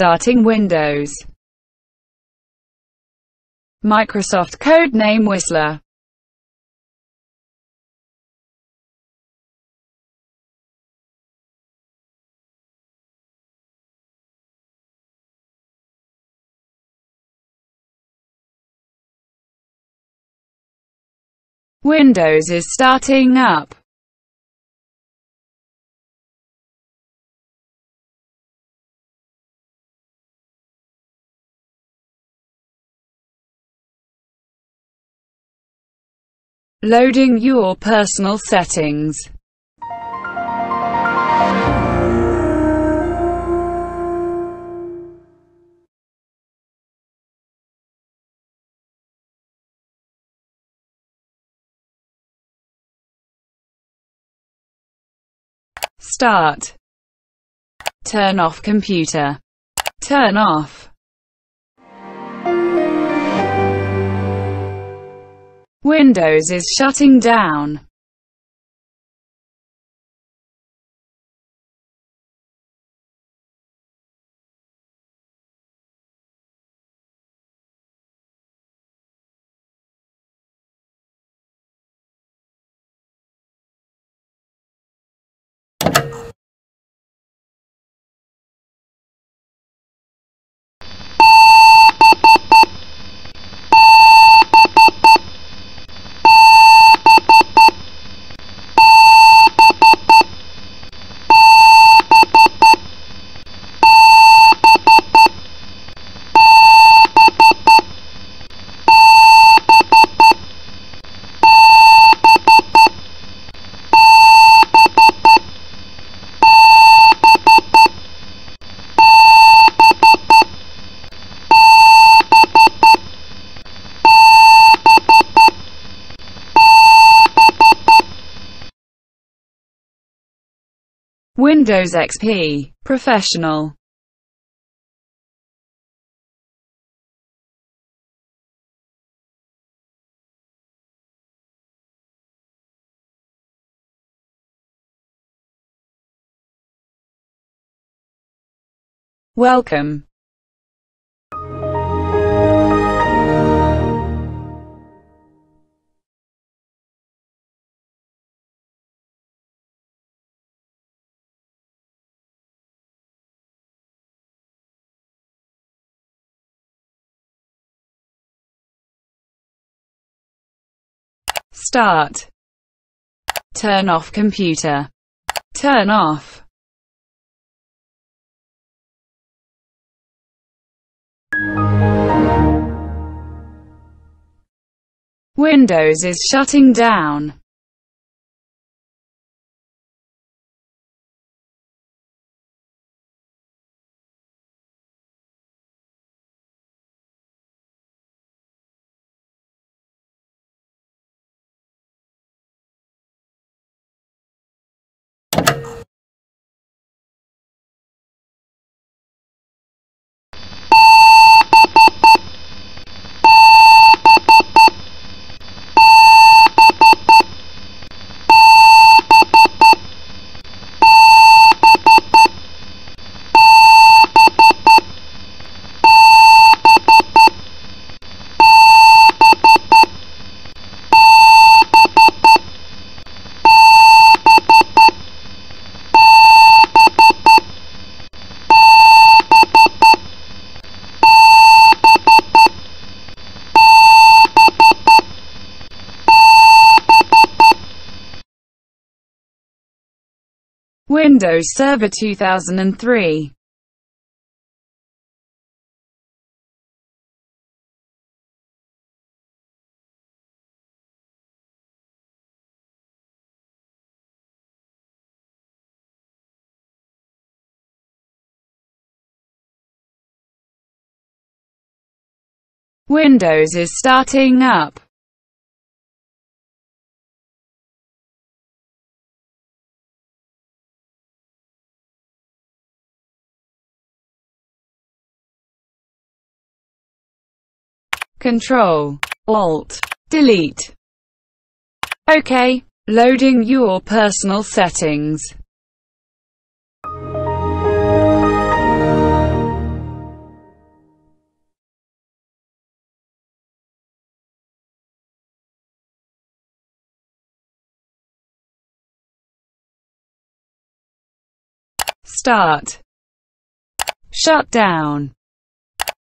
Restarting Windows. Microsoft codename Whistler. Windows is starting up. Loading your personal settings. Start. Turn off computer. Turn off. Windows is shutting down. Windows XP Professional Welcome. Start. Turn off computer. Turn off. Windows is shutting down. Windows Server 2003 Windows is starting up. Control, Alt, Delete. OK. Loading your personal settings. Start. Shut down.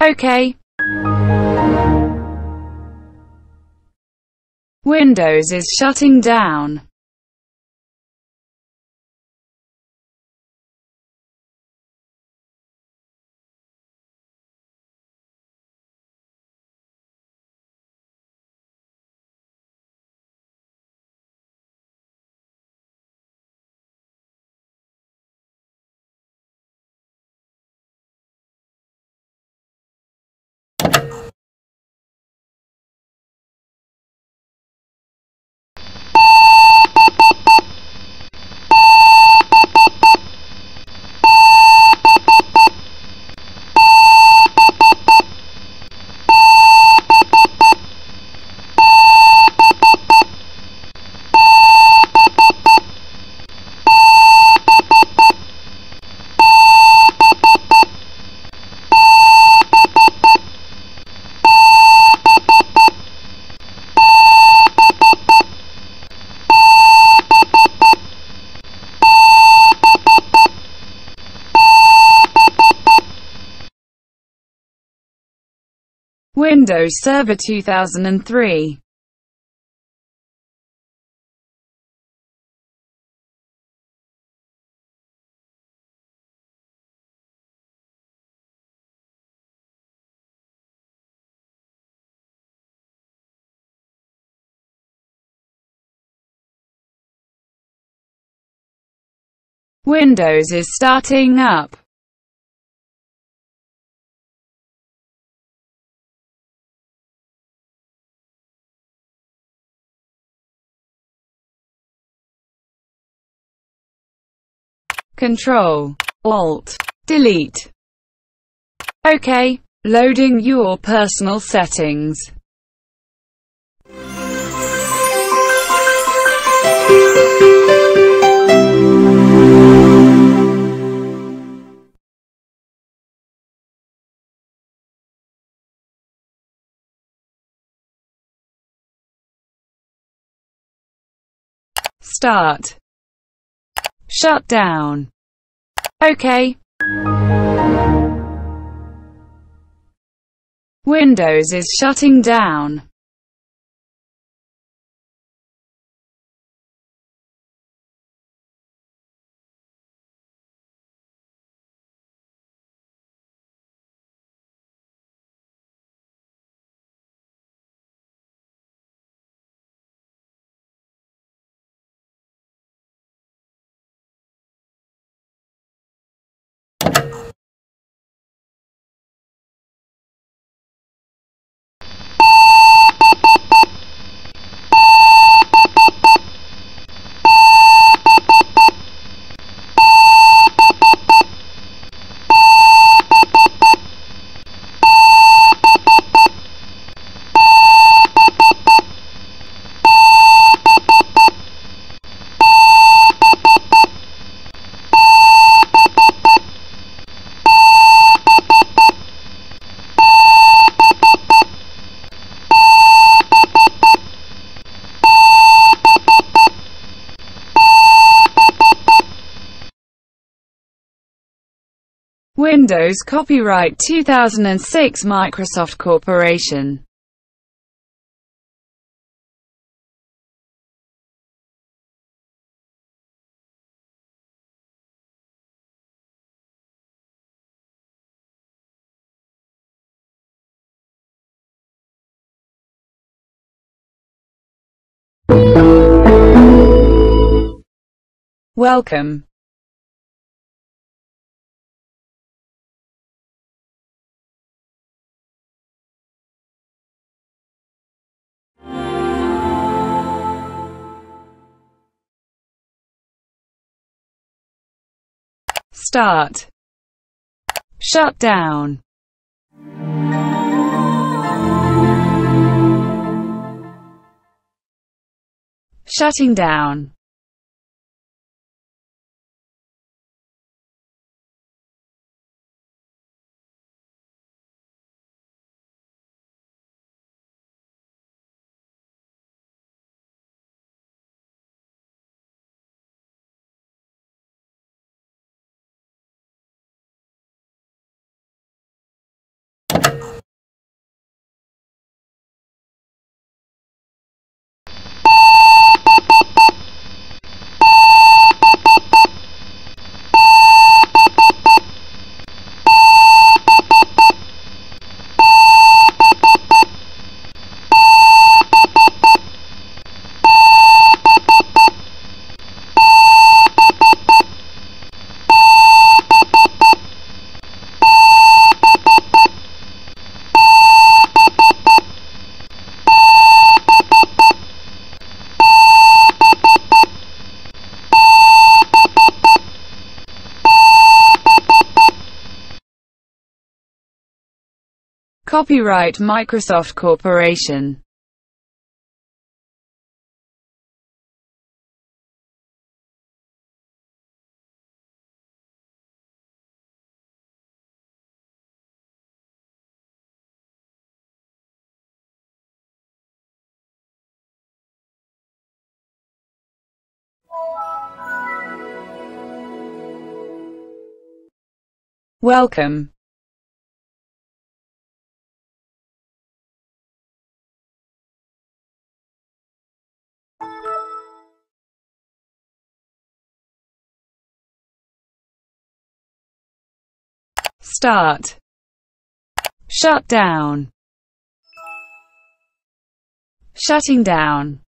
OK, Windows is shutting down. Windows Server 2003. Windows is starting up. Control, Alt, Delete. OK. Loading your personal settings. Start. Shut down. OK. Windows is shutting down. Windows Copyright 2006 Microsoft Corporation Welcome. Start. Shut down. Shutting down. Copyright Microsoft Corporation. Welcome. Start. Shut down. Shutting down.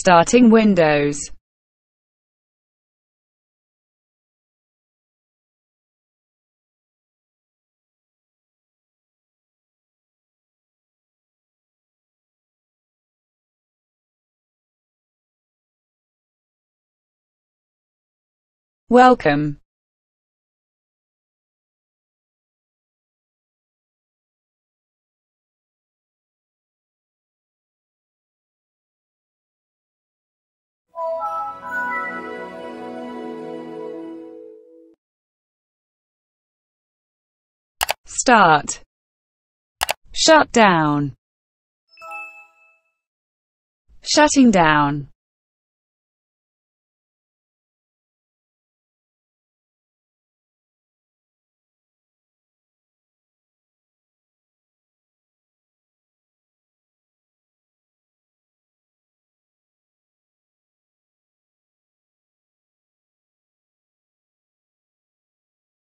Starting Windows. Welcome. Start. Shut down. Shutting down.